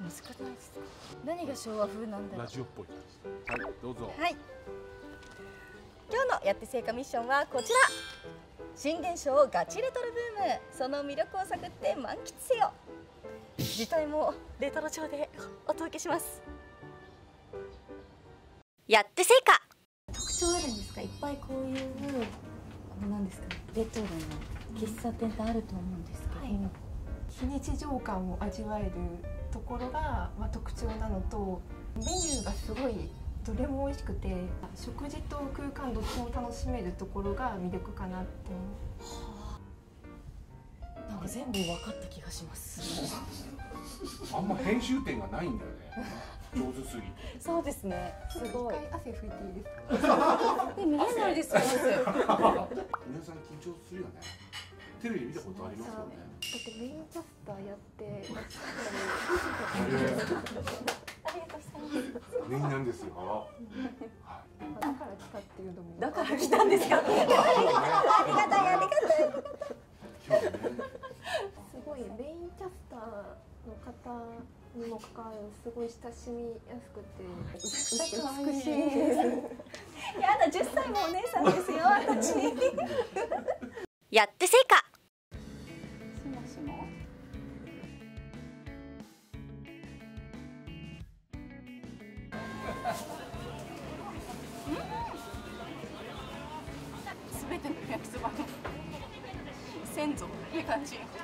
難しくないですか？何が昭和風なんだろう？ラジオっぽいはいどうぞ。はい。今日のやって成果ミッションはこちら。新現象ガチレトロブーム。その魅力を探って満喫せよ。次回もレトロ調でお届けします。やって成果。特徴あるんですかいっぱいこういうこうなんですかね？レトロの喫茶店ってあると思うんですけど、はい。非日常感を味わえるところが、まあ、特徴なのとメニューがすごいどれも美味しくて食事と空間どっちも楽しめるところが魅力かなって。思うなんか全部分かった気がします。あんま編集点がないんだよね。上手すぎて。そうですね。す一ごい。回汗拭いていいですか？で見えないですよ 皆さん緊張するよね。テレビ見たことありますよね。だってメインキャスターやって ありがとうございます。念なんですよ。はだから来たっていうのも。だから来たんですかありがたい。ありがたい。すごい。メインキャスターの方にもかかわらずすごい。親しみやすくて美しい。ですやだ10歳もお姉さんですよ私やって成果しもしもすべて